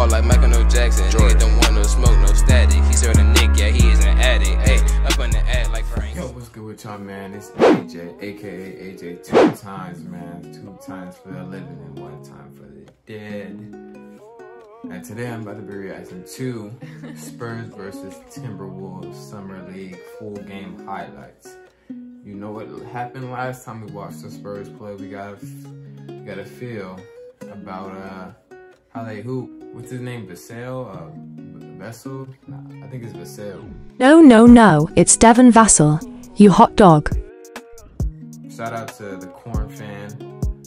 ball like Michael No Jackson. Nigga don't want no smoke, no static. He served a nick, yeah, he is an addict. Hey, up in the ad like Frank. Yo, what's good with y'all, man? It's AJ, aka AJ, two times, man. Two times for the living and one time for the dead. And today I'm about to be reacting to Spurs versus Timberwolves Summer League full game highlights. You know what happened last time we watched the Spurs play? We got a, we got a feel about uh how they hoop. What's his name? Vassell? Uh, Vessel? Nah, I think it's Vassell. No, no, no, it's Devin Vassell. You hot dog. Shout out to the Corn fan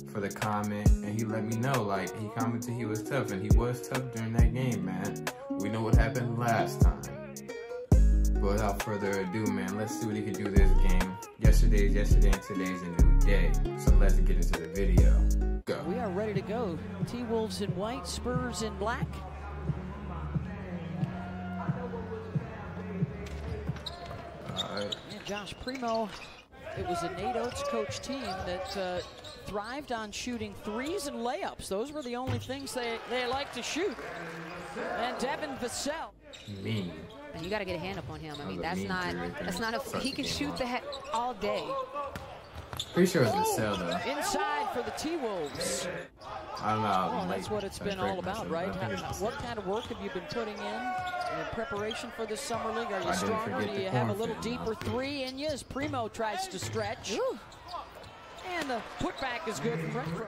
for the comment, and he let me know, like, he commented he was tough, and he was tough during that game, man. We know what happened last time. But without further ado, man, let's see what he can do this game. Yesterday is yesterday, and today's a new day. So let's get into the video. To go. T-Wolves in white, Spurs in black. Alright. And Josh Primo, it was a Nate Oats coach team that uh, thrived on shooting threes and layups. Those were the only things they, they like to shoot. And Devin Vassell. Mean. And you got to get a hand up on him. I mean, a that's mean not three right that's not a he can shoot off. the heck all day. Pretty sure it's Vassell, though. Inside for the T-Wolves. I don't know. Well, oh, that's what it's been all about, myself, right? but I think How- what kind of work have you been putting in in preparation for this summer league? Are you I didn't stronger? Do you have a little deeper three in you as Primo tries to stretch? Ooh. And the putback is good from Renfro.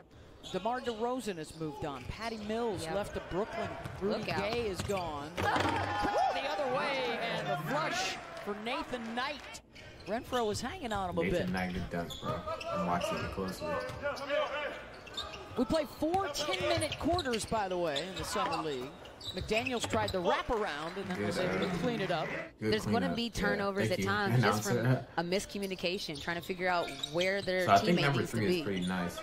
DeMar DeRozan has moved on. Patty Mills Yep. left to Brooklyn. Rudy Gay is gone. the other way, and the flush for Nathan Knight. Renfro was hanging on him a Nathan bit. Knight did dunk, bro. I'm watching it closely. We play four 10-minute quarters, by the way, in the summer league. McDaniels tried the wraparound and then was able to uh, clean it up. Good There's going to be turnovers thank at times just from announcer. a miscommunication, trying to figure out where their So I think teammate number needs to three be. is pretty nice.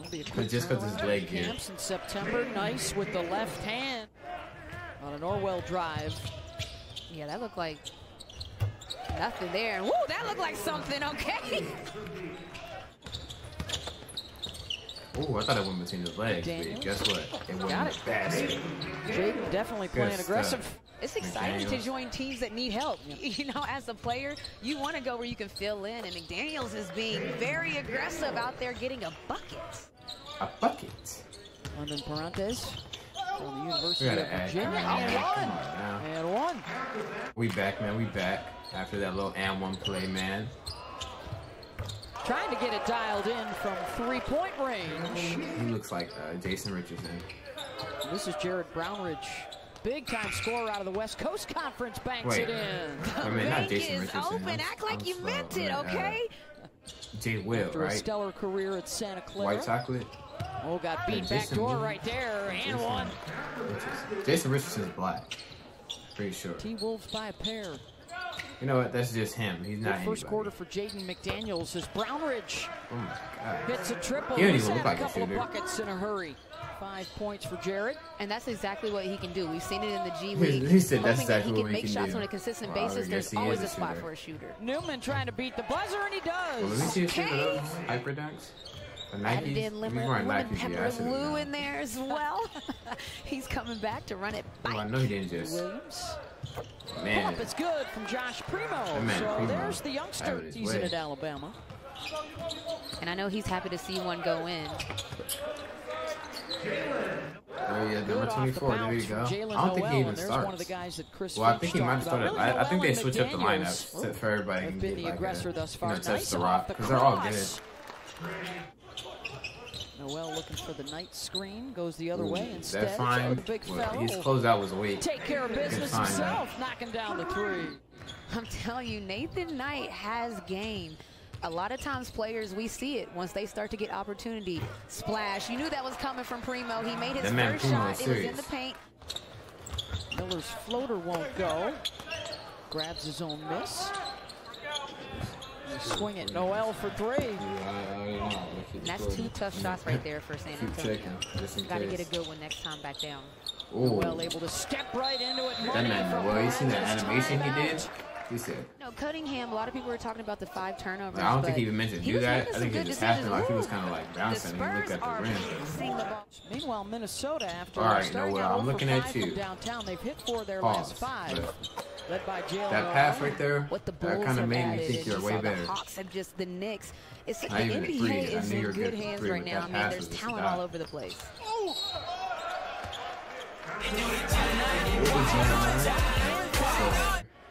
It'll be a But quick just 'cause his turnaround. leg here. Camps in September. Nice with the left hand on an Orwell drive. Yeah, that looked like nothing there. And woo, that looked like something. Okay. Oh, I thought it went between his legs, Daniels. but guess what? It went Got it. the basket. Jaden definitely Good playing stuff. aggressive. It's exciting to join teams that need help. You know, as a player, you want to go where you can fill in, and McDaniels is being very aggressive out there getting a bucket. A bucket. London Perantes from the We University of. Virginia. And one. And one. We back, man. We back after that little and one play, man. Trying to get it dialed in from three-point range. He looks like uh, Jason Richardson. This is Jared Brownridge. Big time scorer out of the West Coast Conference banks Wait. it in. I mean, not Jason is Richardson. open. I'm- Act like I'm you slow. meant it, mean, uh, okay? Jay Will, After a stellar career at Santa Clara. White chocolate. Oh, got beat back Jason door Will. right there. And Jason one. Richardson. Jason Richardson's black. Pretty sure. T-Wolves by a pair. You know what? That's just him. He's Good not first anybody. quarter for Jaden McDaniels as Brownridge Oh my god. hits a triple. He don't He's even had look like a a couple of buckets in a hurry. Five points for Jared. And that's exactly what he can do. We've seen it in the G League. he said that's Hoping that exactly he what can he make can shots do. on a consistent Well, basis. There's always a a spot shooter. for a shooter. Newman trying to beat the buzzer, and he does. Well, let me see if Okay. those hyper dunks. The Nikes. Added in He's lemon, wearing lemon Nikes, yeah, I pepper should've blue in there as well. He's coming back to run it Oh, I know he didn't just. Williams. Man, Pull-up is good from Josh Primo. man so Primo there's the youngster having his teasing way. at Alabama. And I know he's happy to see one go in. oh yeah, number off the 24. There you go. from I don't think Nowell, he even and starts. one of the guys that Chris Well, I think he might have talked started. Really, I, I think they and switched up the lineup so uh, for oh, everybody have can been get the like aggressor a, thus you far. know, touch Nice the rock because they're all good. Cross. Nowell looking for the night screen, goes the other Ooh, way instead. That So fine. the big Well, his closeout was weak. take care of business find, himself, knocking down the three. I'm telling you, Nathan Knight has game. A lot of times players, we see it once they start to get opportunity. Splash. You knew that was coming from Primo. He made his man first Primo shot. is It was in the paint. Miller's floater won't go. Grabs his own miss. Swing it, Nowell for three. That's two tough shots right there for San Antonio. checking, just in Got to get a good one next time back down. Ooh, Nowell able to step right into it. that man, Nowell, you seen that animation he did? He said. No, Cunningham. A lot of people were talking about the five turnovers. I don't think he even mentioned to he do that. I think it just happened like he was kind of like bouncing and he looked at the rim. the. Meanwhile, Minnesota, after All right, Nowell, I'm looking at you. downtown, they've hit four of their Pause. last five. But Led by Jalen that pass right there, What the that kind of have made me think you're you way better. The Hawks have just the Knicks. It's Not the even the NBA three. I is knew you in good good hands right now. that I mean, there's talent all over the place.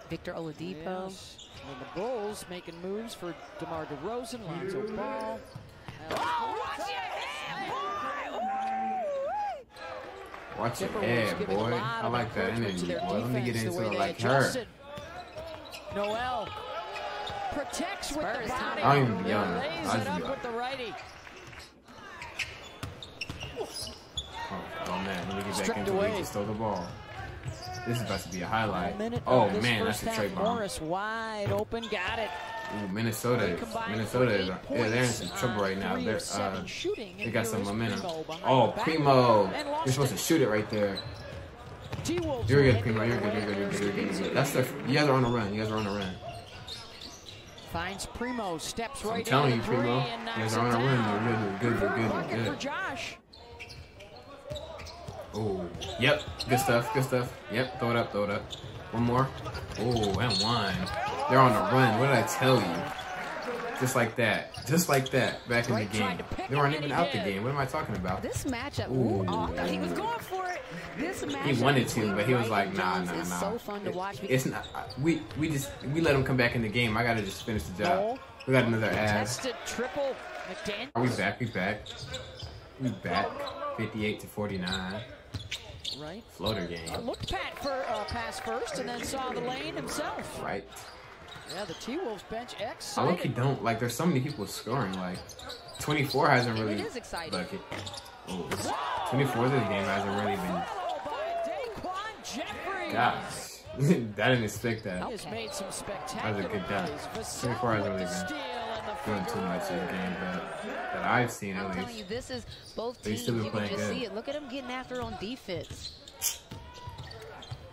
Victor Oladipo. Yes. And the Bulls making moves for DeMar DeRozan, Lonzo Ball. Oh, watch your Timberwolves head, giving boy. I like that energy, their boy. Let me get defense, the into way it like her. Nowell protects with Spurs the body. I don't even be on it. I it just up be like- with the righty. Oh, oh man, let me get back into it. away. He just stole the ball. This is about to be a highlight. A Oh man, that's a half. Trey bomb. Morris wide open, got it. Ooh, Minnesota is Minnesota is yeah, they're in some trouble right now. They're uh, shooting, they got some momentum. Oh, Primo, you're supposed to shoot it right there. You're good, Primo. You're good. You're good. You're good. You're good. You're good. That's the. You guys are on the run. You guys are on the run. Finds Primo, steps right I'm telling you, Primo. You guys are on the run. You're good. You're good. You're good. You're good. Josh. Oh, yep. Good stuff. Good stuff. Yep. Throw it up. Throw it up. One more. Oh, and one. They're on the run. What did I tell you? Just like that. Just like that. Back in the game. tried to pick They weren't even out the game. What am I talking about? This matchup, Ooh. oh, he was going for it. This matchup He wanted to, but he was like, nah, nah, nah. so fun to watch. It's not. We we just we let him come back in the game. I gotta just finish the job. We got another ad. Triple. Are we back? We back. We back. 58 to 49. Right. Floater game. Looked Pat for uh, pass first and then saw the lane himself. Right. Yeah, the T-Wolves bench I excited. look, he don't like. There's so many people scoring. Like 24 hasn't It really. is exciting. Bucket. Ooh. 24 this game hasn't really been. Followed by Daquan Jeffries. Gosh, I didn't expect that. has made some spectacular good dunk. plays. 24 hasn't really been steal and the Doing too much throw. this game, but that I've seen I'm at telling you, least. this is both They teams. still been You can just good. see it. Look at them getting after on defense.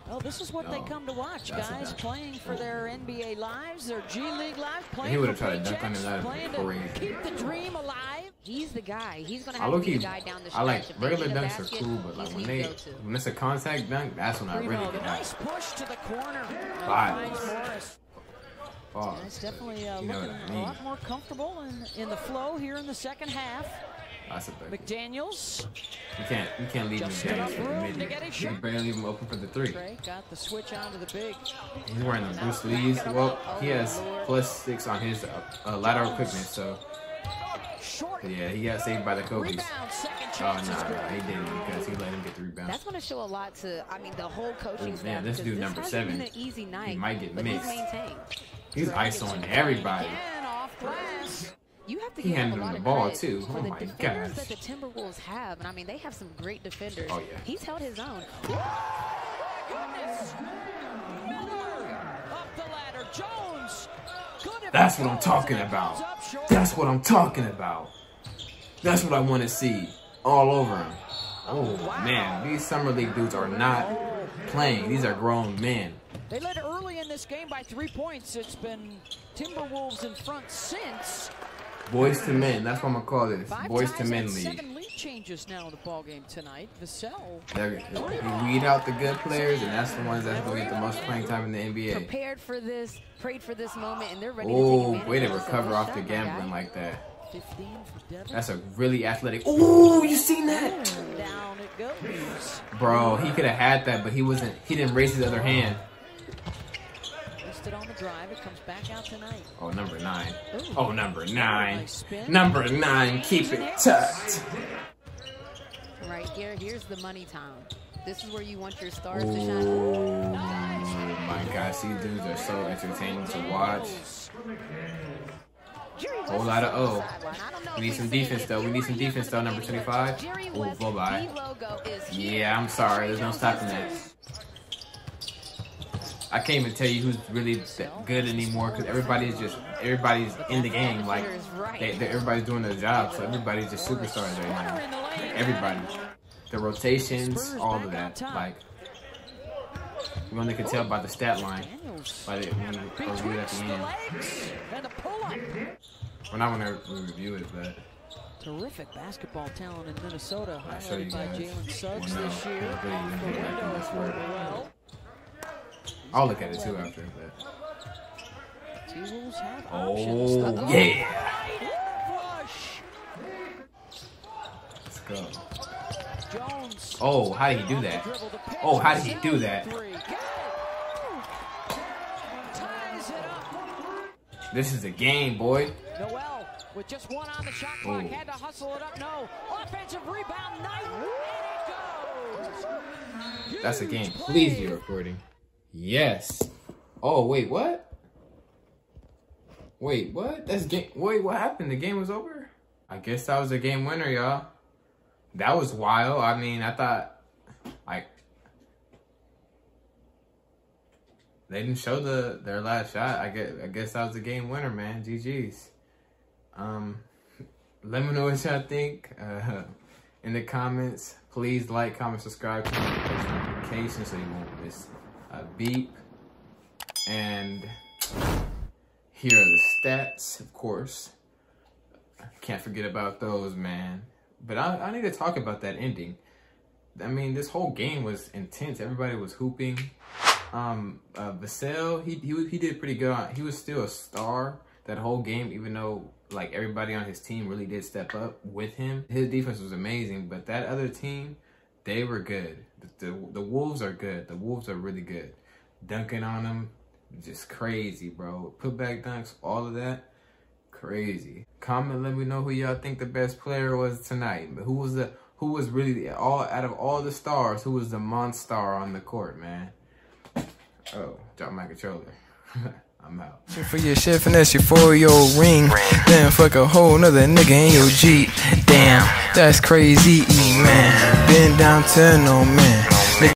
Well, this is what they come to watch, guys. Playing for their NBA lives, their G League lives, playing he would've for tried to dunk on that'd playing been crazy. to keep the dream alive. He's the guy. He's gonna I have to look be the guy down the stretch. I like regular dunks basket, are cool, but like when they go when it's a contact dunk, that's when I really get nice push to the corner. Uh, Finds It's definitely uh, looking I a mean. lot more comfortable in, in the flow here in the second half. That's a bucket. McDaniels, You can't you can't leave him Just down for the mid. You can barely leave him open for the three. Trey got the switch onto the big. He's wearing the Bruce Lee's. Well, he has plus six on his uh, uh, lateral quickness, so Short yeah, he got saved by the Kobe's. Oh no, he didn't because he let him get the rebound. That's going to show a lot to, I mean, the whole coaching Ooh, staff. man, this dude number hasn't seven, an easy night, might get mixed. He's. He's isoing everybody. Again, off glass. You have to He handed him the ball, too. Oh my gosh. that the Timberwolves have, and I mean they have some great defenders. Oh, yeah. he's held his own. Oh, goodness. Miller up the ladder. Jones. That's what I'm talking about. Comes up short. That's what I'm talking about. That's what I want to see all over him. Oh man, these summer league dudes are not playing. These are grown men. They led early in this game by three points. It's been Timberwolves in front since. Boys to men. That's what I'm gonna call this. Boys to men league. Changes now in the ball game tonight. Vassell. You weed out the good players, and that's the ones that's gonna get the most playing time in the NBA. Prepared for this, prayed for this moment, and they're ready to take Oh, advantage way to of it. So recover off the gambling like that. 15 for Devin. That's a really athletic. Ooh, you seen that? Down it goes. Bro, he could have had that, but he wasn't. He didn't raise his other hand. Listed on the drive. It comes back out tonight. Oh, number nine. Ooh. Oh, number nine. Number nine. Keep it tucked. Right here, here's the money time. This is where you want your stars to shine. Oh my gosh, these dudes are so entertaining to watch. Whole lot of O. know We need some defense, though. We need some defense, though, number 25. Jerry Oh, logo is. Yeah, I'm sorry. There's no stopping that. I can't even tell you who's really good anymore because everybody's just everybody's in the game. Like they, everybody's doing their job, so everybody's just superstars right now. In the lane. Everybody, the rotations, all of that. Like We only could tell by the stat line. By the when we review it at the end. legs and. Well, not when we review it, but Terrific basketball talent in Minnesota, I'll highlighted by. Jalen Suggs Well, no, this year. the video you For can do that. Wendell That's as right. well. I'll look at it too after. But Oh, yeah. Right in the flush. let's go. Jones. Oh, how did he do that? Dribble the pitch. Oh, how did he do that? Three. Got it. Ties it up. This is a game, boy. Nowell with just one on the shot clock Oh. had to hustle it up. No offensive rebound. Knight and it goes. That's a game. Please be recording. Yes. Oh wait, what? Wait, what? That's game. Wait, what happened? The game was over. I guess that was a game winner, y'all. That was wild. I mean, I thought, like, they didn't show the their last shot. I guess I guess that was a game winner, man. GG's. Um, let me know what y'all think uh, in the comments. Please like, comment, subscribe, turn on notifications so you won't miss a beep. And here are the stats, of course. Can't forget about those, man. But I, I need to talk about that ending. I mean, this whole game was intense. Everybody was hooping. Um, uh, Vassell, he, he he did pretty good. He was still a star that whole game, even though like everybody on his team really did step up with him. His defense was amazing, but that other team, they were good. The, the, the Wolves are good. The Wolves are really good. Dunking on them, just crazy, bro. Put back dunks, all of that, crazy. Comment, let me know who y'all think the best player was tonight. Who was the who was really the, all out of all the stars? Who was the monster on the court, man? Oh, drop my controller. I'm out. For your shit, finesse your ring. Then fuck a whole nother nigga in your Jeep. Damn, that's crazy, man. Been down to no man.